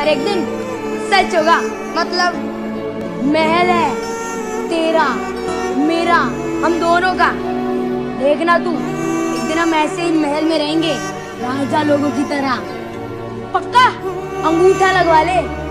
पर एक दिन, सच होगा मतलब महल है तेरा, मेरा, हम दोनों का। देखना तू, एक दिन हम ऐसे ही महल में रहेंगे, राजा लोगों की तरह। पक्का? अंगूठा लगवा ले।